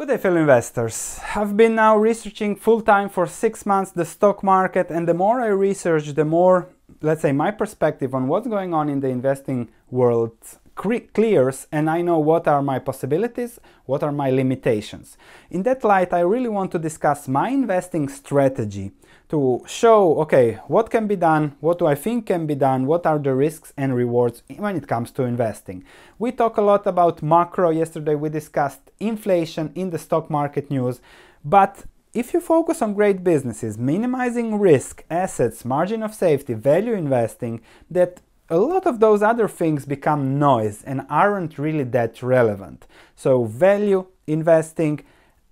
Good day fellow investors. I've been now researching full time for six months the stock market and the more I research the more let's say my perspective on what's going on in the investing world clears and I know what are my possibilities, what are my limitations. In that light I really want to discuss my investing strategy to show, okay, what can be done, what do I think can be done, what are the risks and rewards when it comes to investing. We talk a lot about macro. Yesterday we discussed inflation in the stock market news, but if you focus on great businesses, minimizing risk, assets, margin of safety, value investing, that a lot of those other things become noise and aren't really that relevant. So value investing,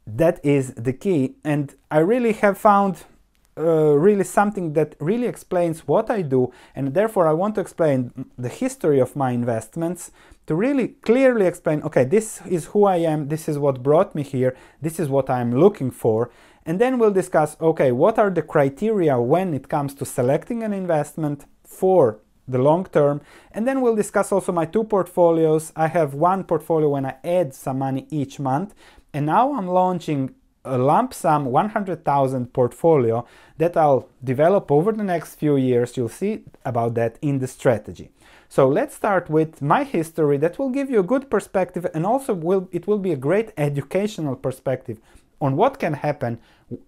that is the key. And I really have found uh, really something that really explains what I do, and therefore I want to explain the history of my investments to really clearly explain okay, this is who I am, this is what brought me here, this is what I'm looking for, and then we'll discuss okay, what are the criteria when it comes to selecting an investment for the long term, and then we'll discuss also my two portfolios. I have one portfolio when I add some money each month, and now I'm launching a lump sum 100,000 portfolio that I'll develop over the next few years. You'll see about that in the strategy. So let's start with my history that will give you a good perspective and also will it will be a great educational perspective on what can happen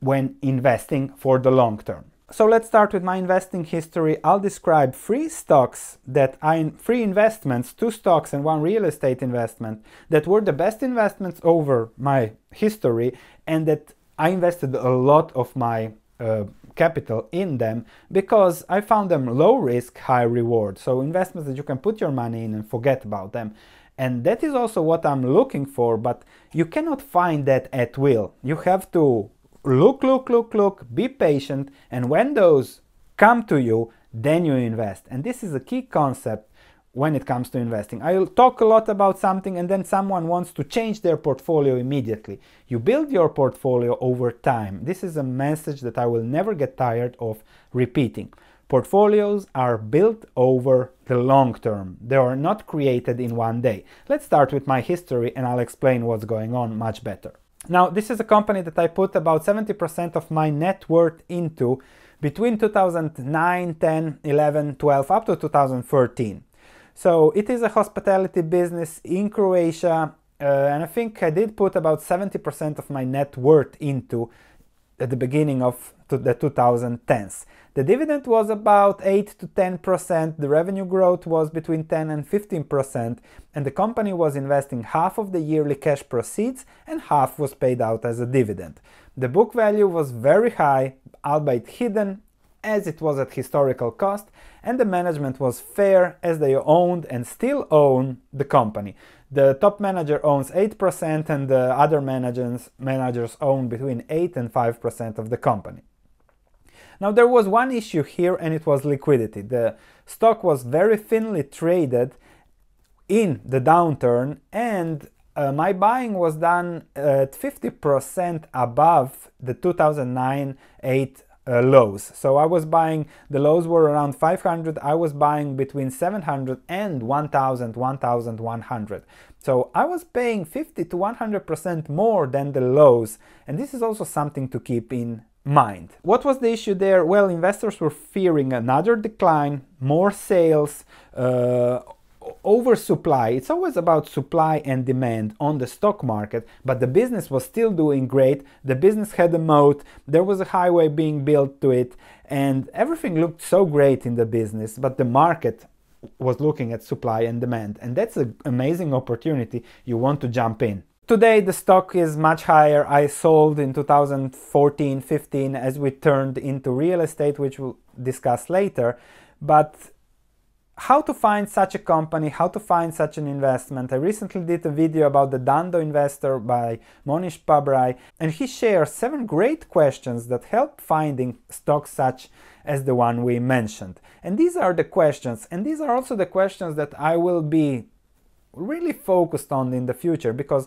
when investing for the long term. So let's start with my investing history. I'll describe three stocks that I three investments, two stocks and one real estate investment that were the best investments over my history and that I invested a lot of my uh, capital in them because I found them low risk, high reward. So investments that you can put your money in and forget about them. And that is also what I'm looking for, but you cannot find that at will. You have to look, look, look, look, be patient, and when those come to you, then you invest. And this is a key concept when it comes to investing. I'll talk a lot about something and then someone wants to change their portfolio immediately. You build your portfolio over time. This is a message that I will never get tired of repeating. Portfolios are built over the long term. They are not created in one day. Let's start with my history and I'll explain what's going on much better. Now, this is a company that I put about 70% of my net worth into between 2009, 10, 11, 12, up to 2013. So it is a hospitality business in Croatia, uh, and I think I did put about 70% of my net worth into at the beginning of the 2010s. The dividend was about 8 to 10%, the revenue growth was between 10 and 15%, and the company was investing half of the yearly cash proceeds and half was paid out as a dividend. The book value was very high, albeit hidden, as it was at historical cost, and the management was fair as they owned and still own the company. The top manager owns 8% and the other managers, managers own between 8 and 5% of the company. Now there was one issue here and it was liquidity. The stock was very thinly traded in the downturn and uh, my buying was done at 50% above the 2009-8 uh, lows. So I was buying, the lows were around 500, I was buying between 700 and 1000, 1100. So I was paying 50 to 100% more than the lows, and this is also something to keep in mind. What was the issue there? Well, investors were fearing another decline, more sales, uh, oversupply. It's always about supply and demand on the stock market, but the business was still doing great. The business had a moat, there was a highway being built to it, and everything looked so great in the business, but the market was looking at supply and demand, and that's an amazing opportunity you want to jump in. Today the stock is much higher. I sold in 2014 15 as we turned into real estate, which we'll discuss later. But how to find such a company, how to find such an investment. I recently did a video about the Dhandho investor by Monish Pabrai, and he shares seven great questions that help finding stocks such as the one we mentioned. And these are the questions, and these are also the questions that I will be really focused on in the future because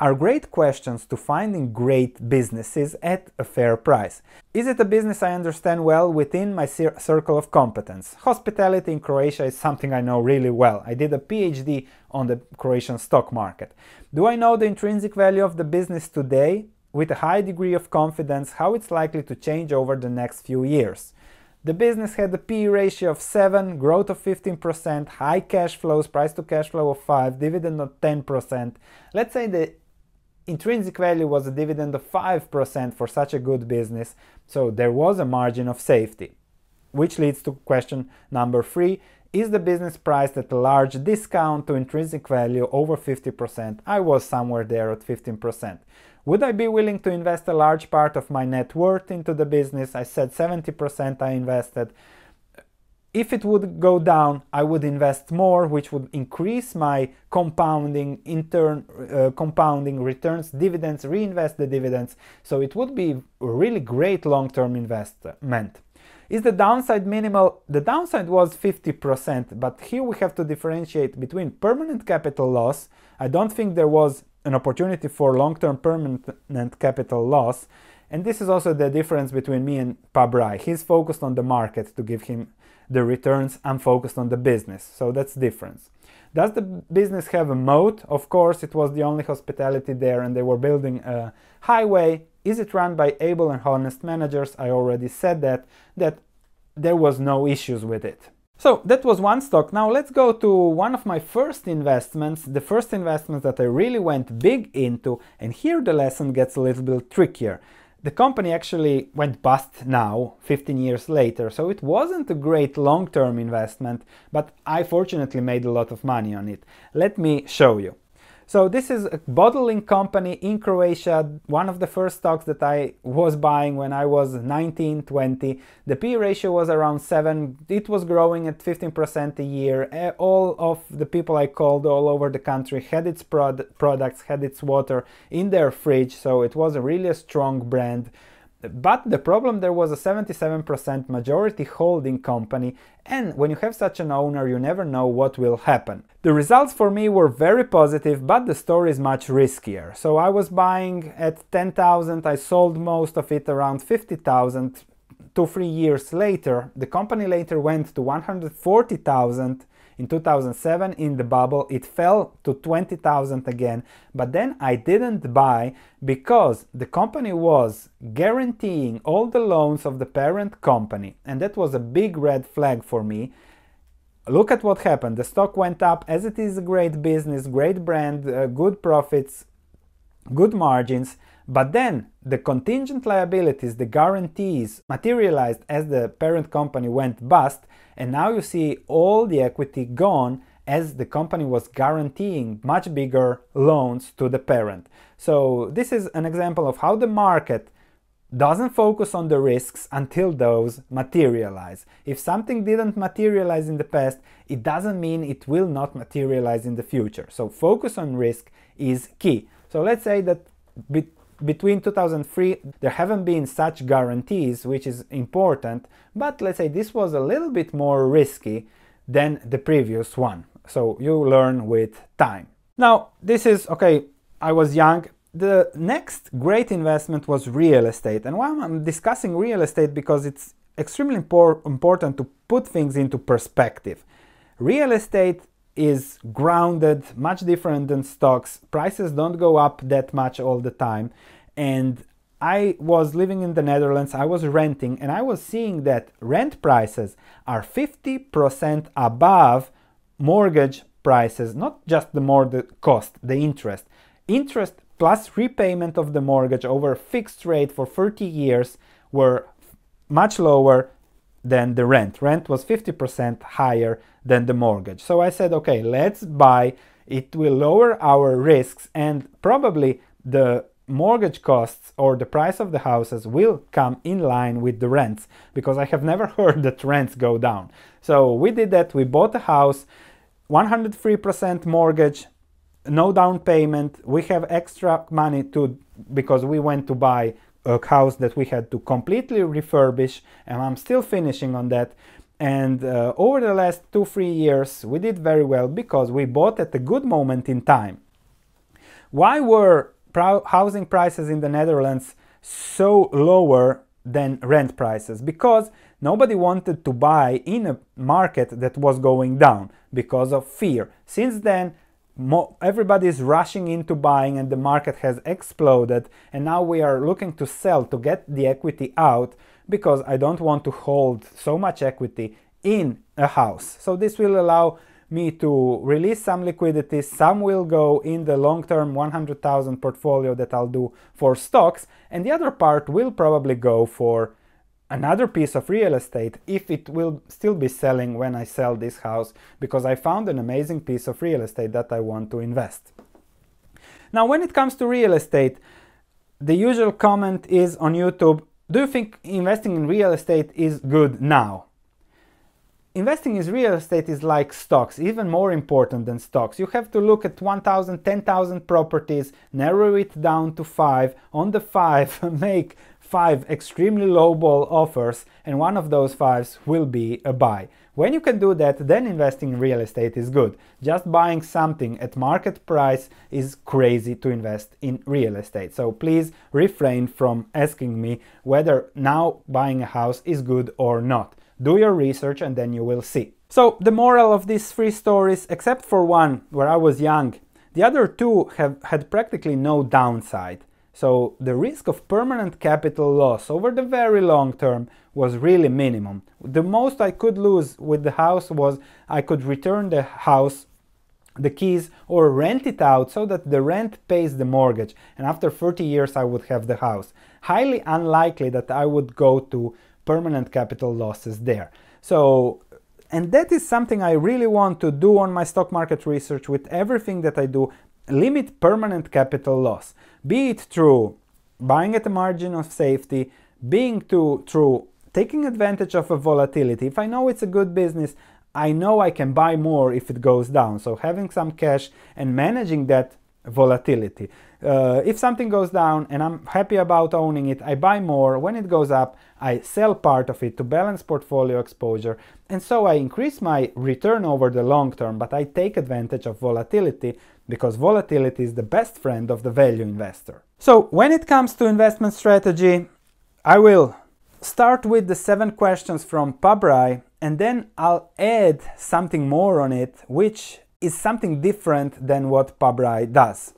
are great questions to finding great businesses at a fair price. Is it a business I understand well within my circle of competence? Hospitality in Croatia is something I know really well. I did a PhD on the Croatian stock market. Do I know the intrinsic value of the business today? With a high degree of confidence, how it's likely to change over the next few years. The business had a P ratio of 7, growth of 15%, high cash flows, price to cash flow of 5, dividend of 10%. Let's say the intrinsic value was a dividend of 5% for such a good business, so there was a margin of safety. Which leads to question number three Is the business priced at a large discount to intrinsic value over 50%? I was somewhere there at 15%. Would I be willing to invest a large part of my net worth into the business? I said 70% I invested if it would go down, I would invest more, which would increase my compounding, uh, compounding returns, dividends, reinvest the dividends. So it would be a really great long-term investment. Is the downside minimal? The downside was 50%, but here we have to differentiate between permanent capital loss. I don't think there was an opportunity for long-term permanent capital loss. And this is also the difference between me and Pabrai. He's focused on the market to give him the returns, I'm focused on the business. So that's difference. Does the business have a moat? Of course, it was the only hospitality there and they were building a highway. Is it run by able and honest managers? I already said that, that there was no issues with it. So that was one stock. Now let's go to one of my first investments, the first investments that I really went big into, and here the lesson gets a little bit trickier. The company actually went bust now, 15 years later, so it wasn't a great long term investment, but I fortunately made a lot of money on it. Let me show you. So this is a bottling company in Croatia, one of the first stocks that I was buying when I was 19, 20. The P ratio was around 7. It was growing at 15% a year. Uh, all of the people I called all over the country had its prod products, had its water in their fridge, so it was a really a strong brand. But the problem there was a 77% majority holding company, and when you have such an owner, you never know what will happen. The results for me were very positive, but the story is much riskier. So I was buying at 10,000, I sold most of it around 50,000. Two, three years later, the company later went to 140,000 in 2007 in the bubble it fell to 20,000 again, but then I didn't buy because the company was guaranteeing all the loans of the parent company and that was a big red flag for me. Look at what happened. The stock went up as it is a great business, great brand, uh, good profits, good margins, but then the contingent liabilities, the guarantees materialized as the parent company went bust, and now you see all the equity gone as the company was guaranteeing much bigger loans to the parent. So, this is an example of how the market doesn't focus on the risks until those materialize. If something didn't materialize in the past, it doesn't mean it will not materialize in the future. So, focus on risk is key. So, let's say that between 2003 there haven't been such guarantees which is important but let's say this was a little bit more risky than the previous one. So you learn with time. Now this is okay i was young. The next great investment was real estate. And why i'm discussing real estate? Because it's extremely important to put things into perspective. Real estate is grounded, much different than stocks. Prices don't go up that much all the time. And I was living in the Netherlands, I was renting, and I was seeing that rent prices are 50% above mortgage prices, not just the mortgage cost, the interest. Interest plus repayment of the mortgage over a fixed rate for 30 years were much lower than the rent. Rent was 50% higher than the mortgage. So I said, okay, let's buy. It will lower our risks and probably the mortgage costs or the price of the houses will come in line with the rents because I have never heard that rents go down. So we did that. We bought a house, 103% mortgage, no down payment. We have extra money to because we went to buy a house that we had to completely refurbish and I'm still finishing on that. And uh, over the last two, three years, we did very well because we bought at a good moment in time. Why were housing prices in the Netherlands so lower than rent prices? Because nobody wanted to buy in a market that was going down because of fear. Since then, everybody is rushing into buying and the market has exploded and now we are looking to sell to get the equity out because I don't want to hold so much equity in a house. So this will allow me to release some liquidity. Some will go in the long-term 100,000 portfolio that I'll do for stocks and the other part will probably go for another piece of real estate if it will still be selling when I sell this house because I found an amazing piece of real estate that I want to invest. Now when it comes to real estate, the usual comment is on YouTube, do you think investing in real estate is good now? Investing in real estate is like stocks, even more important than stocks. You have to look at 1,000, 10,000 properties, narrow it down to five. On the five, make five extremely lowball offers and one of those fives will be a buy. When you can do that, then investing in real estate is good. Just buying something at market price is crazy to invest in real estate. So please refrain from asking me whether now buying a house is good or not. Do your research and then you will see. So the moral of these three stories, except for one where I was young, the other two have had practically no downside. So the risk of permanent capital loss over the very long term was really minimum. The most I could lose with the house was I could return the house the keys or rent it out so that the rent pays the mortgage and after 30 years I would have the house. Highly unlikely that I would go to permanent capital losses there. So and that is something I really want to do on my stock market research with everything that I do limit permanent capital loss, be it through buying at a margin of safety, being to, through taking advantage of a volatility. If I know it's a good business, I know I can buy more if it goes down. So having some cash and managing that volatility. Uh, if something goes down and I'm happy about owning it, I buy more. When it goes up, I sell part of it to balance portfolio exposure. And so I increase my return over the long term, but I take advantage of volatility because volatility is the best friend of the value investor. So when it comes to investment strategy, I will start with the seven questions from Pabrai and then I'll add something more on it, which is something different than what Pabrai does.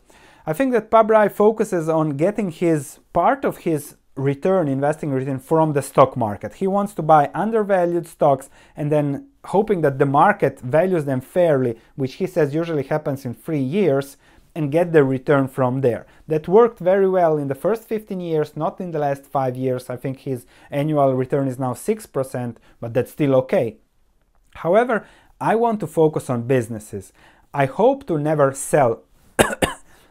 I think that Pabrai focuses on getting his part of his return, investing return from the stock market. He wants to buy undervalued stocks and then hoping that the market values them fairly, which he says usually happens in three years, and get the return from there. That worked very well in the first 15 years, not in the last five years. I think his annual return is now 6%, but that's still okay. However, I want to focus on businesses. I hope to never sell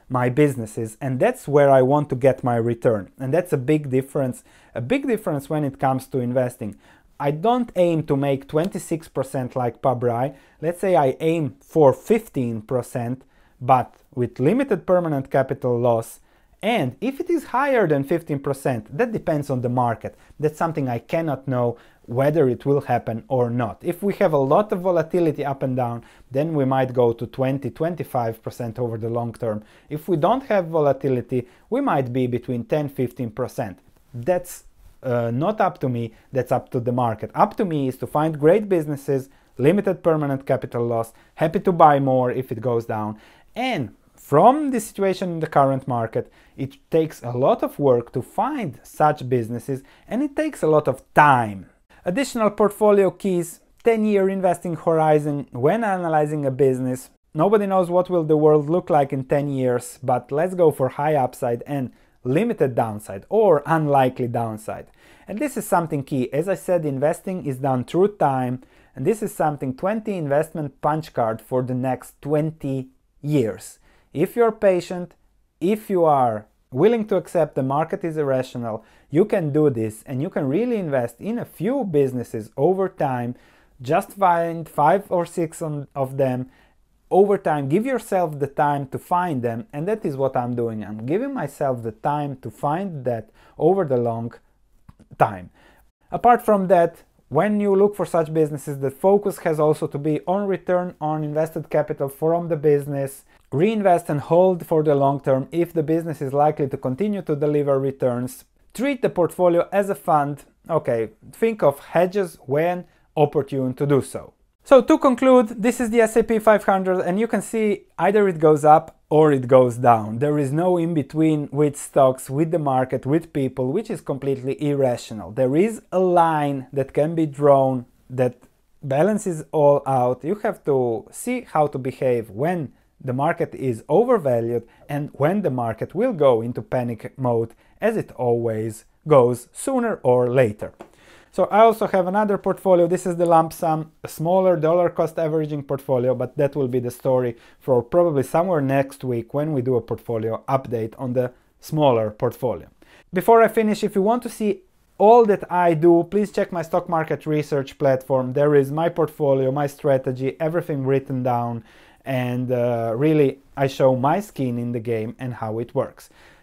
my businesses and that's where I want to get my return. And that's a big difference, a big difference when it comes to investing. I don't aim to make 26% like Pabrai. Let's say I aim for 15%, but with limited permanent capital loss and if it is higher than 15%, that depends on the market. That's something I cannot know whether it will happen or not. If we have a lot of volatility up and down, then we might go to 20, 25% over the long term. If we don't have volatility, we might be between 10, 15%. That's uh, not up to me, that's up to the market. Up to me is to find great businesses, limited permanent capital loss, happy to buy more if it goes down, and from the situation in the current market, it takes a lot of work to find such businesses and it takes a lot of time. Additional portfolio keys 10 year investing horizon when analyzing a business. Nobody knows what will the world look like in 10 years, but let's go for high upside and limited downside or unlikely downside. And this is something key. As I said, investing is done through time, and this is something 20 investment punch card for the next 20 years. If you're patient, if you are willing to accept the market is irrational, you can do this and you can really invest in a few businesses over time. Just find five or six on, of them over time. Give yourself the time to find them, and that is what I'm doing. I'm giving myself the time to find that over the long time. Apart from that, when you look for such businesses, the focus has also to be on return on invested capital from the business, reinvest and hold for the long term if the business is likely to continue to deliver returns. Treat the portfolio as a fund. Okay, think of hedges when opportune to do so. So to conclude, this is the S&P 500 and you can see either it goes up or it goes down. There is no in between with stocks, with the market, with people, which is completely irrational. There is a line that can be drawn that balances all out. You have to see how to behave when the market is overvalued and when the market will go into panic mode as it always goes sooner or later. So I also have another portfolio. This is the lump sum, a smaller dollar cost averaging portfolio, but that will be the story for probably somewhere next week when we do a portfolio update on the smaller portfolio. Before I finish, if you want to see all that I do, please check my stock market research platform. There is my portfolio, my strategy, everything written down, and uh, really I show my skin in the game and how it works.